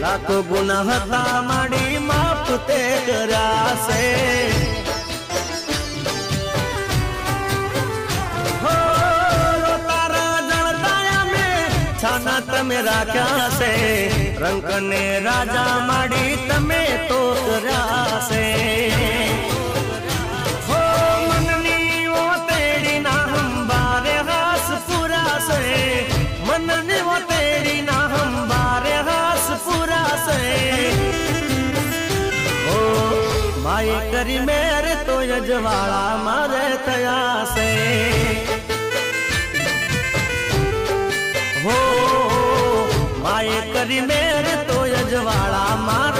લાખો ગુના હતા માડી માફ તે કરાશે હો, તારા જળતાયા મેં છાના તમે રાખ્યા છે રંગ ને રાજા માડી તમે તો કર્યા છે હો, મનની ઓ તેડી ના હંબારે હાસ પુરાશે મનની ઓ आए करी मेरे तो यजवाड़ा मारे तया से हो आए करी मेरे तो यजवाड़ा मारे